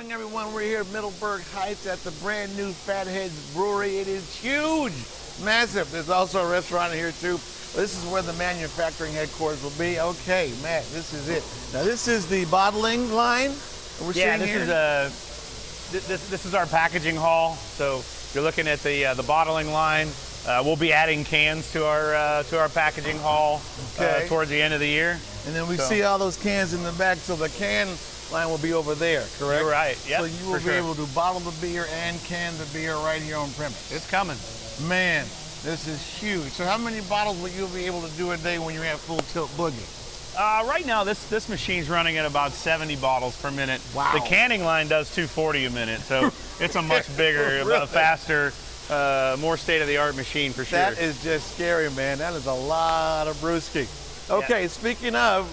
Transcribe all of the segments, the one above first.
morning, everyone. We're here at Middleburg Heights at the brand new Fat Head's Brewery. It is huge, massive. There's also a restaurant here too. This is where the manufacturing headquarters will be. Okay, Matt, this is it. Now this is the bottling line. We're Yeah, seeing this here. is a this, this is our packaging hall. So you're looking at the uh, the bottling line. Uh, we'll be adding cans to our uh, to our packaging hall Okay. uh, towards the end of the year. and then we so- see all those cans in the back. So the can line will be over there, correct? You're right. Yep, so you will be sure. able to bottle the beer and can the beer right here on premise. It's coming. Man, this is huge. So how many bottles will you be able to do a day when you have full tilt boogie? Uh, right now, this this machine's running at about 70 bottles per minute. Wow. The canning line does 240 a minute, so it's a much bigger, Really? faster, uh, more state-of-the-art machine for sure. That is just scary, man. That is a lot of brewski. Okay, speaking of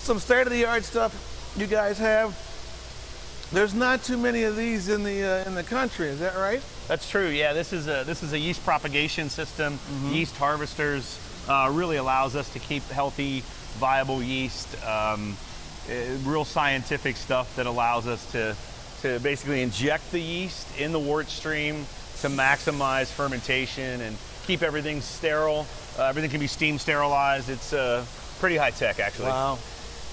some state-of-the-art stuff you guys have, there's not too many of these in the uh, in the country. Is that right? That's true. Yeah, this is a this is a yeast propagation system. Mm-hmm. Yeast harvesters uh, really allows us to keep healthy, viable yeast. Um, eh, real scientific stuff that allows us to to basically inject the yeast in the wort stream to maximize fermentation and keep everything sterile. Uh, everything can be steam sterilized. It's uh, pretty high tech, actually. Wow.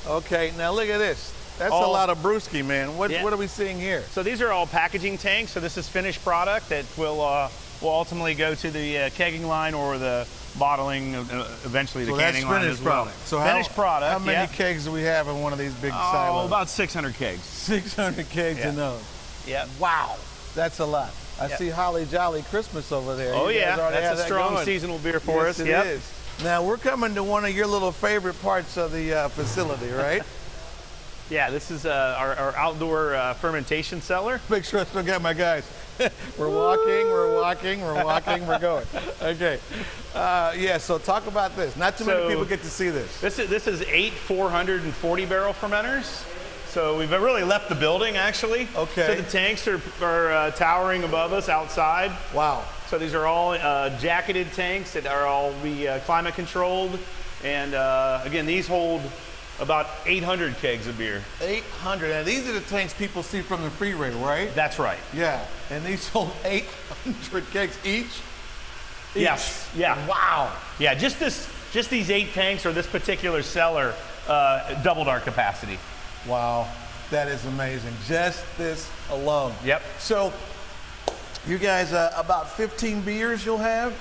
Okay, now look at this. That's a lot of brewski, man. What Yeah. what are we seeing here? So these are all packaging tanks. So this is finished product that will uh, will ultimately go to the uh, kegging line or the bottling, uh, eventually the So that's canning line as well. product. So finished how, product. How many yeah. kegs do we have in one of these big Oh, silos? about 600 kegs. 600 kegs Yeah. in those. Yeah. Wow, that's a lot. I see Holly Jolly Christmas over there. Oh You yeah, that's a that strong going. seasonal beer for yes, us. It Yep. is. Now we're coming to one of your little favorite parts of the uh, facility, right? Yeah, this is uh, our, our outdoor uh, fermentation cellar. Make sure I still got my guys. we're walking, we're walking, we're walking, we're going. Okay. Uh, yeah. So talk about this. Not too many people get to see this. This is this is eight 440 barrel fermenters. So we've really left the building actually. Okay. So the tanks are, are uh, towering above us outside. Wow. So these are all uh, jacketed tanks that are all be uh, climate controlled, and uh, again, these hold about 800 kegs of beer. 800. And these are the tanks people see from the freeway, right? That's right. Yeah. And these hold 800 kegs each. Yes. Yeah. Wow. Yeah. Just this, just these eight tanks or this particular cellar uh, doubled our capacity. Wow, that is amazing. Just this alone. Yep. So, you guys, uh, about 15 beers you'll have?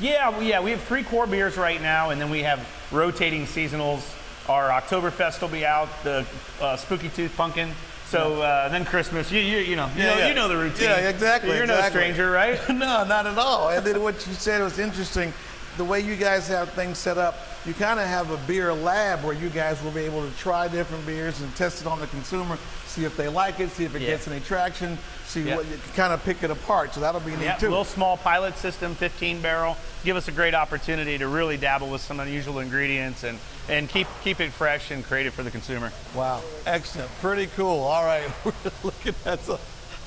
Yeah, we- yeah, we have three core beers right now, and then we have rotating seasonals. Our Oktoberfest will be out, the uh, Spooky Tooth Pumpkin. So uh, then Christmas, you, you, you know, you, Yeah, know yeah. you know the routine. Yeah, exactly, You're exactly. no stranger, right? no, not at all. And then what you said was interesting. The way you guys have things set up, you kind of have a beer lab where you guys will be able to try different beers and test it on the consumer, see if they like it, see if it Yeah. gets any traction, see Yeah. what you kind of pick it apart. So that'll be neat Yeah, too. little small pilot system, 15 barrel. Give us a great opportunity to really dabble with some unusual ingredients and, and keep keep it fresh and creative for the consumer. Wow, excellent, pretty cool. All right, we're looking at some.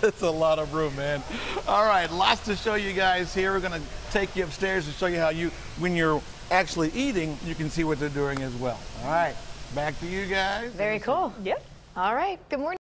That's a lot of room, man. All right, lots to show you guys here. We're gonna take you upstairs and show you how you, when you're actually eating, you can see what they're doing as well. All right, back to you guys. Very cool. Yep. All right. Good morning.